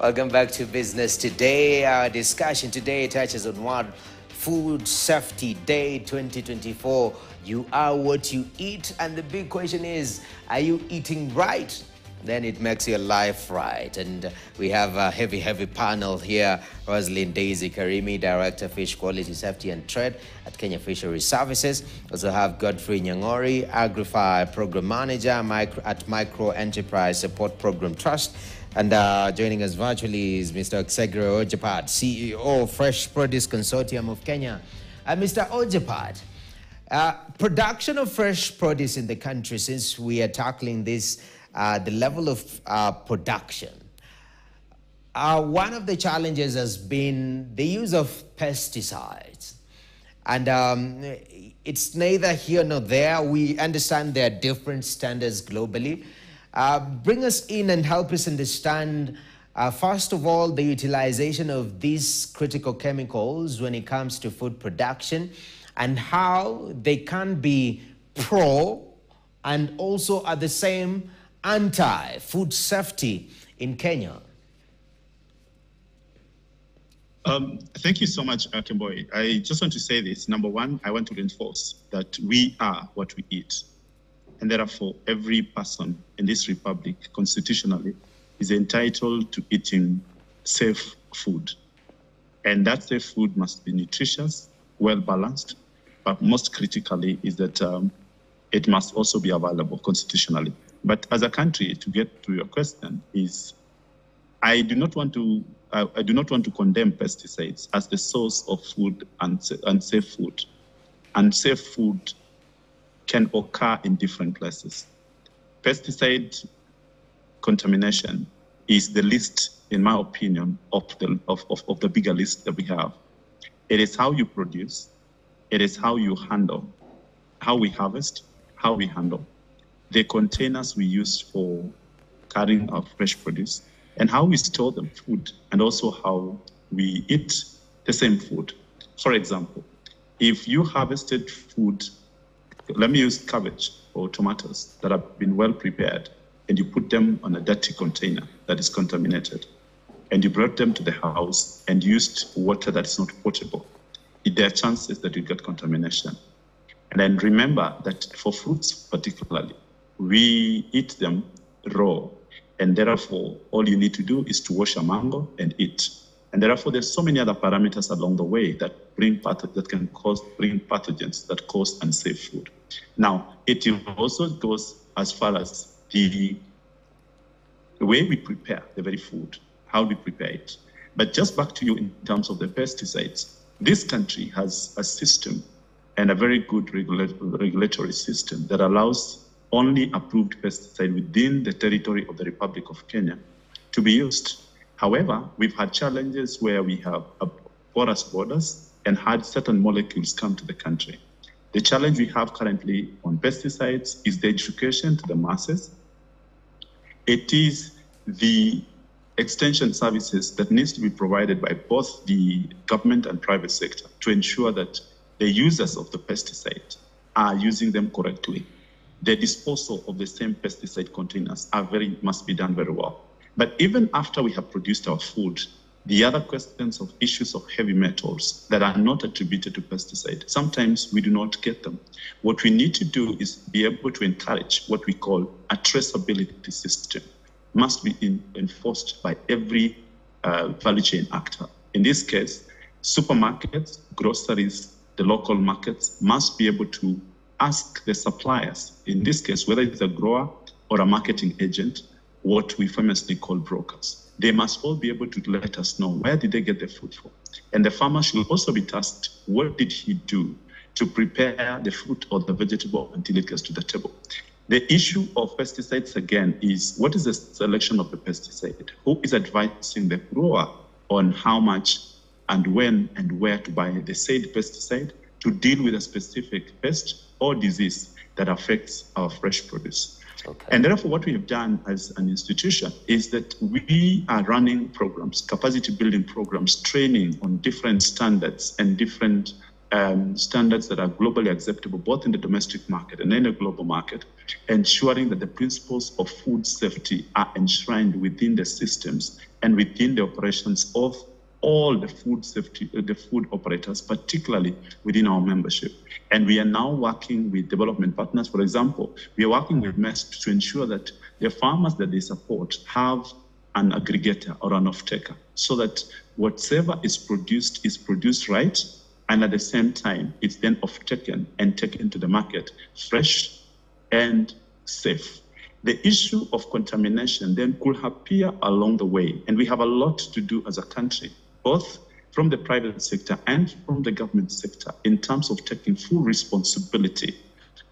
Welcome back to Business Today. Our discussion today touches on what Food Safety Day 2024. You are what you eat, and the big question is are you eating right? Then it makes your life right. And we have a heavy, heavy panel here. Rosalind Daisy Karimi, Director Fish Quality Safety and Trade at Kenya Fisheries Services. Also have Godfrey Nyangori, Agrify Program Manager at Micro Enterprise Support Program Trust. And uh, joining us virtually is Mr. Okisegere Ojepat, CEO Fresh Produce Consortium of Kenya. Uh, Mr. Ojapad, uh, production of fresh produce in the country, since we are tackling this, uh, the level of uh, production. Uh, one of the challenges has been the use of pesticides. And um, it's neither here nor there. We understand there are different standards globally. Uh, bring us in and help us understand, uh, first of all, the utilization of these critical chemicals when it comes to food production and how they can be pro and also at the same anti food safety in Kenya. Um, thank you so much, Kemboi. I just want to say this. Number one, I want to reinforce that we are what we eat. And therefore, every person in this republic, constitutionally, is entitled to eating safe food. And that safe food must be nutritious, well balanced, but most critically is that um, it must also be available constitutionally. But as a country, to get to your question, is I do not want to I, do not want to condemn pesticides as the source of food and unsafe food. Unsafe food can occur in different places. Pesticide contamination is the least, in my opinion, of the, of, of, of the bigger list that we have. It is how you produce, it is how you handle, how we harvest, how we handle, the containers we use for carrying our fresh produce, and how we store them food, and also how we eat the same food. For example, if you harvested food let me use cabbage or tomatoes that have been well prepared and you put them on a dirty container that is contaminated and you brought them to the house and used water that is not potable, there are chances that you get contamination. And then remember that for fruits particularly, we eat them raw and therefore all you need to do is to wash a mango and eat. And therefore, there's so many other parameters along the way that bring that can cause bring pathogens that cause unsafe food. Now, it also goes as far as the, the way we prepare the very food, how we prepare it. But just back to you in terms of the pesticides, this country has a system and a very good regula- regulatory system that allows only approved pesticide within the territory of the Republic of Kenya to be used. However, we've had challenges where we have uh, porous borders and had certain molecules come to the country. The challenge we have currently on pesticides is the education to the masses. It is the extension services that needs to be provided by both the government and private sector to ensure that the users of the pesticide are using them correctly. The disposal of the same pesticide containers are very must be done very well. But even after we have produced our food, the other questions of issues of heavy metals that are not attributed to pesticide, sometimes we do not get them. What we need to do is be able to encourage what we call a traceability system, must be in, enforced by every uh, value chain actor. In this case, supermarkets, groceries, the local markets must be able to ask the suppliers, in this case, whether it's a grower or a marketing agent, what we famously call brokers they must all be able to let us know where did they get the food from. And the farmer should also be tasked, what did he do to prepare the fruit or the vegetable until it gets to the table? The issue of pesticides again is what is the selection of the pesticide? Who is advising the grower on how much and when and where to buy the said pesticide to deal with a specific pest or disease that affects our fresh produce? Okay. And therefore, what we have done as an institution is that we are running programs, capacity building programs, training on different standards and different um, standards that are globally acceptable, both in the domestic market and in the global market, ensuring that the principles of food safety are enshrined within the systems and within the operations of all the food safety, uh, the food operators, particularly within our membership. And we are now working with development partners. For example, we are working with MESPT to ensure that the farmers that they support have an aggregator or an off-taker so that whatever is produced is produced right and at the same time it's then off-taken and taken to the market fresh and safe. The issue of contamination then could appear along the way, and we have a lot to do as a country, both from the private sector and from the government sector, in terms of taking full responsibility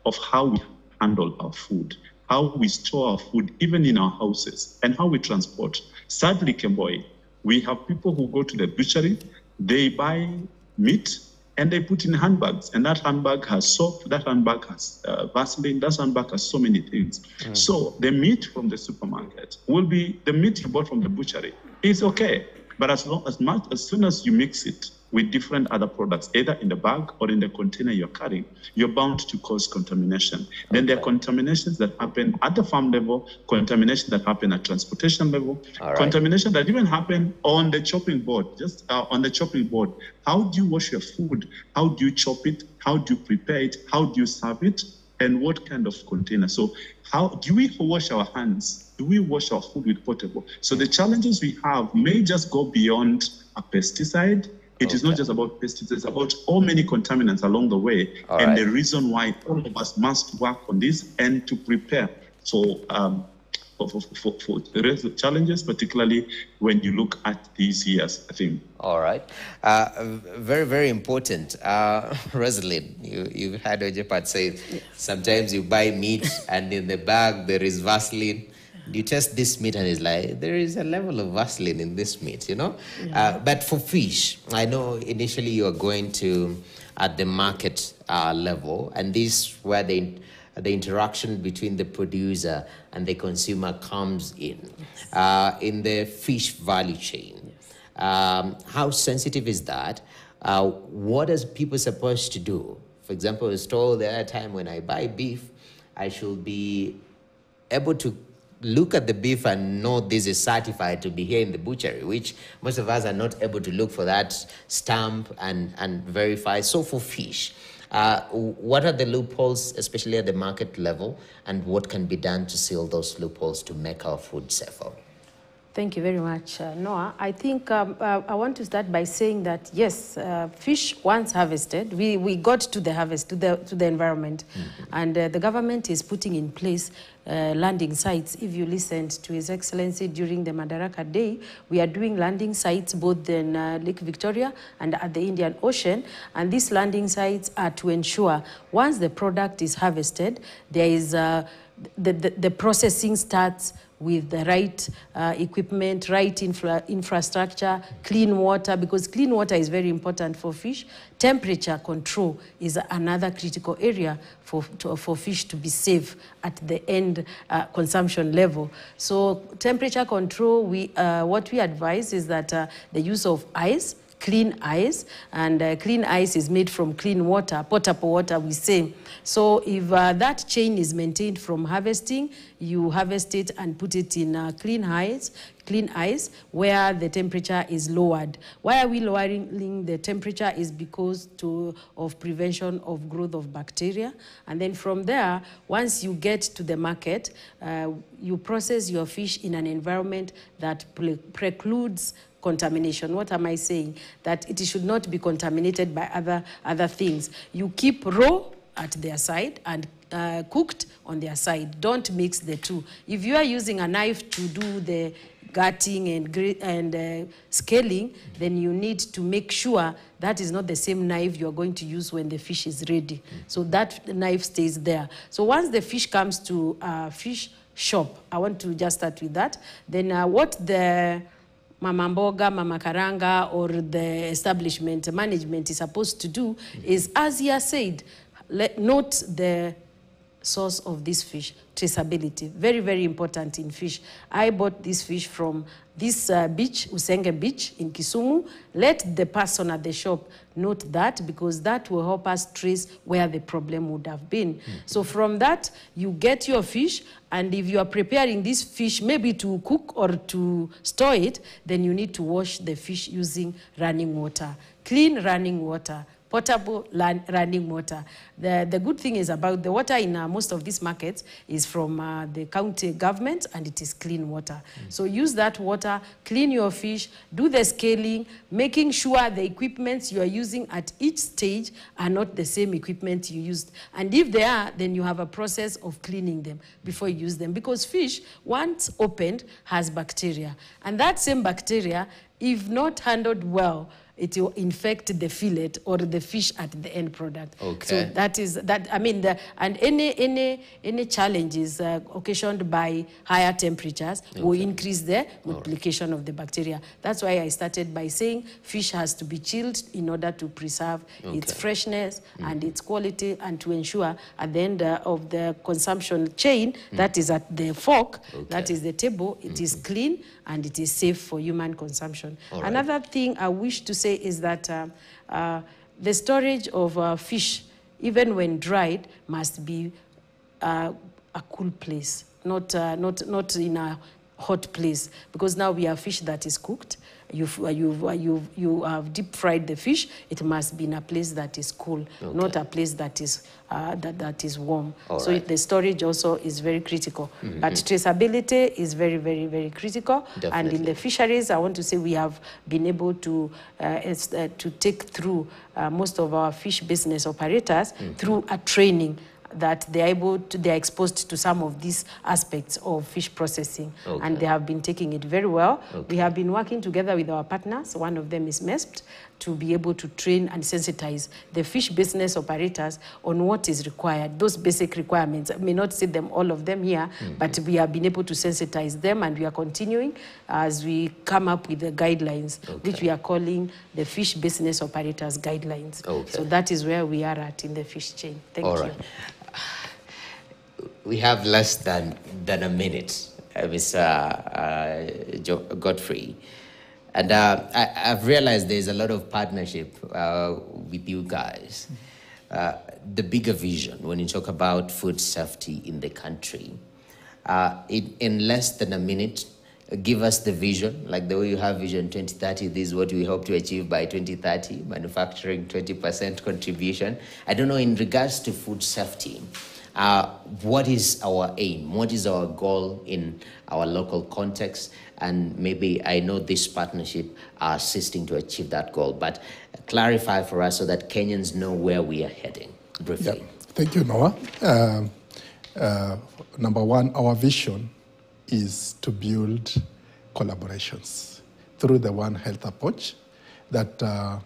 of how we handle our food, how we store our food, even in our houses, and how we transport. Sadly, Kemboi, we have people who go to the butchery, they buy meat, and they put in handbags. And that handbag has soap, that handbag has uh, Vaseline, that handbag has so many things. Mm. So the meat from the supermarket will be the meat you bought from the butchery. It's okay. But as long as much as soon as you mix it with different other products, either in the bag or in the container you're carrying, you're bound to cause contamination. Okay. Then there are contaminations that happen at the farm level, contamination that happen at transportation level, right. contamination that even happen on the chopping board, just uh, on the chopping board. How do you wash your food? How do you chop it? How do you prepare it? How do you serve it? And what kind of container? So, how do we wash our hands? Do we wash our food with potable? So, the challenges we have may just go beyond a pesticide it okay. is not just about pesticides, it's about all many contaminants along the way. All and right. the reason why all of us must work on this and to prepare for um, for, for, for, for the challenges, particularly when you look at these years, I think. All right. Uh, very, very important. Uh, Rosalind, you, you've had Ojepat say yes. sometimes you buy meat and in the bag there is Vaseline you test this meat and it's like there is a level of Vaseline in this meat, you know. Yeah. Uh, but for fish, I know initially you are going to at the market uh, level, and this where the the interaction between the producer and the consumer comes in yes. uh, in the fish value chain. Yes. Um, how sensitive is that? Uh, what are people supposed to do? For example, a store the other time when I buy beef, I should be able to look at the beef and know this is certified to be here in the butchery, which most of us are not able to look for that stamp and, and verify. So for fish, uh, what are the loopholes, especially at the market level, and what can be done to seal those loopholes to make our food safer? Thank you very much, uh, Noah. I think um, uh, I want to start by saying that, yes, uh, fish once harvested, we, we got to the harvest, to the, to the environment. Mm -hmm. And uh, the government is putting in place uh, landing sites. If you listened to His Excellency during the Madaraka Day, we are doing landing sites both in uh, Lake Victoria and at the Indian Ocean. And these landing sites are to ensure once the product is harvested, there is the, the, the processing starts with the right uh, equipment, right infra infrastructure, clean water, because clean water is very important for fish. Temperature control is another critical area for, to, for fish to be safe at the end uh, consumption level. So temperature control, we, uh, what we advise is that uh, the use of ice, clean ice, and uh, clean ice is made from clean water, potable water, we say. So if uh, that chain is maintained from harvesting, you harvest it and put it in uh, clean ice, clean ice where the temperature is lowered. Why are we lowering the temperature is because to, of prevention of growth of bacteria. And then from there, once you get to the market, uh, you process your fish in an environment that precludes contamination. What am I saying? That it should not be contaminated by other, other things. You keep raw at their side and uh, cooked on their side. Don't mix the two. If you are using a knife to do the gutting and, and uh, scaling, then you need to make sure that is not the same knife you are going to use when the fish is ready. So that knife stays there. So once the fish comes to a fish shop, I want to just start with that. Then uh, what the Mama Mboga, Mama Karanga, or the establishment management is supposed to do is, as he has said, let, note the source of this fish, traceability. Very, very important in fish. I bought this fish from this uh, beach, Usenge Beach in Kisumu. Let the person at the shop note that because that will help us trace where the problem would have been. So from that, you get your fish, and if you are preparing this fish maybe to cook or to store it, then you need to wash the fish using running water. Clean running water potable lan- running water. The, the good thing is about the water in uh, most of these markets is from uh, the county government and it is clean water. So use that water, clean your fish, do the scaling, making sure the equipments you are using at each stage are not the same equipment you used. And if they are, then you have a process of cleaning them before you use them. Because fish, once opened, has bacteria. And that same bacteria, if not handled well, it will infect the fillet or the fish at the end product. Okay. So that is that. I mean, the, and any any any challenges uh, occasioned by higher temperatures will increase the multiplication of the bacteria. That's why I started by saying fish has to be chilled in order to preserve its Okay. freshness and its quality, and to ensure at the end uh, of the consumption chain, that is at the fork, that Okay. is the table, it is clean and it is safe for human consumption. Right. Another thing I wish to say is that uh, uh, the storage of uh, fish, even when dried, must be a cool place, not, not, not in a hot place. Because now we have fish that is cooked. You've, you've, you've, you have deep fried the fish. It must be in a place that is cool, not a place that is, uh, that, that is warm. All so right. the storage also is very critical. But traceability is very, very, very critical. And in the fisheries, I want to say we have been able to, uh, uh, to take through uh, most of our fish business operators through a training that they're able to, they're exposed to some of these aspects of fish processing Okay. and they have been taking it very well. Okay. We have been working together with our partners, one of them is MESPT, to be able to train and sensitize the fish business operators on what is required, those basic requirements. I may not see them, all of them here, but we have been able to sensitize them and we are continuing as we come up with the guidelines, which we are calling the fish business operators guidelines. Okay. So that is where we are at in the fish chain. Thank All you. right. We have less than, than a minute, uh, Mr. Uh, Godfrey. And uh, I, I've realized there's a lot of partnership uh, with you guys. Uh, the bigger vision when you talk about food safety in the country. Uh, in, in less than a minute, give us the vision, like the way you have Vision 2030. This is what we hope to achieve by 2030, manufacturing 20% contribution. I don't know, in regards to food safety, uh, what is our aim? What is our goal in our local context? And maybe I know this partnership are assisting to achieve that goal, but clarify for us so that Kenyans know where we are heading briefly. Yeah. Thank you, Noah. Um, uh, number one, our vision is to build collaborations through the One Health approach that uh,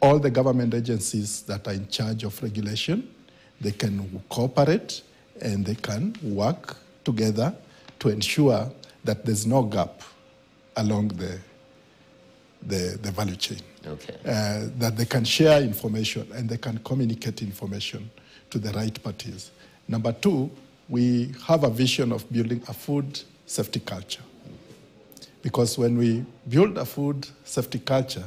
all the government agencies that are in charge of regulation, they can cooperate and they can work together to ensure that there's no gap along the, the, the value chain Okay. uh, that they can share information and they can communicate information to the right parties. Number two, we have a vision of building a food safety culture. Because when we build a food safety culture,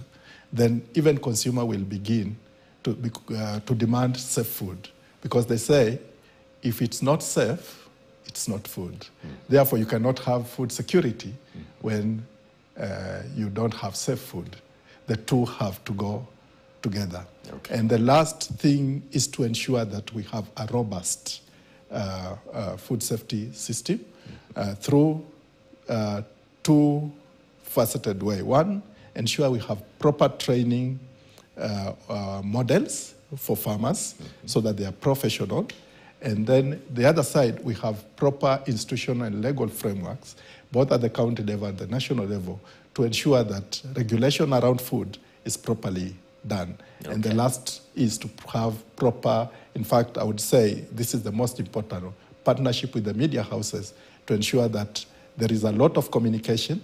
then even consumer will begin to, uh, to demand safe food. Because they say, if it's not safe, it's not food. Therefore, you cannot have food security when uh, you don't have safe food. The two have to go together. Okay. And the last thing is to ensure that we have a robust uh, uh, food safety system uh, through uh, two faceted way. One, ensure we have proper training uh, uh, models for farmers so that they are professional. And then the other side, we have proper institutional and legal frameworks, both at the county level and the national level, to ensure that regulation around food is properly done. And the last is to have proper, in fact, I would say this is the most important partnership with the media houses to ensure that there is a lot of communication,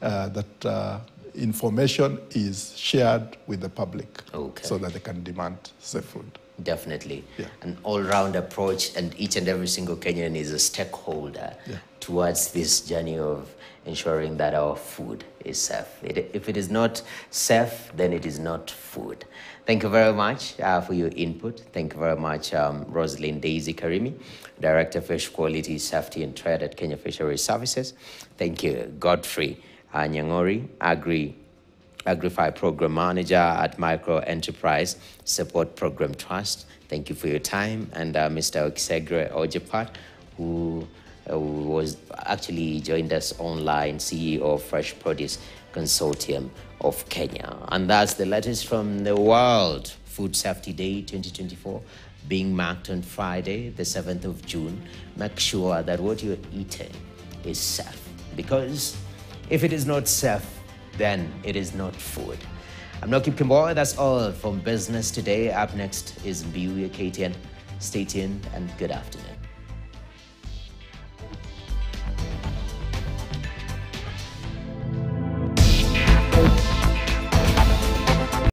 uh, that uh, information is shared with the public Okay. so that they can demand safe food. Definitely. Yeah. An all round approach, and each and every single Kenyan is a stakeholder Yeah. towards this journey of ensuring that our food is safe. It, if it is not safe, then it is not food. Thank you very much uh, for your input. Thank you very much, um, Rosalind Daisy Karimi, Director of Fish Quality, Safety and Trade at Kenya Fisheries Services. Thank you, Godfrey uh, Nyangori, Agri Agrify Program Manager at Micro Enterprise Support Program Trust. Thank you for your time. And uh, Mr. Okisegere Ojepat, who uh, was actually joined us online, CEO of Fresh Produce Consortium of Kenya. And that's the latest from the World Food Safety Day 2024 being marked on Friday, the 7th of June. Make sure that what you're eating is safe because if it is not safe, then it is not food. I'm Noki Kemboi. That's all from Business Today. Up next is Mbiu KTN. Stay tuned and good afternoon.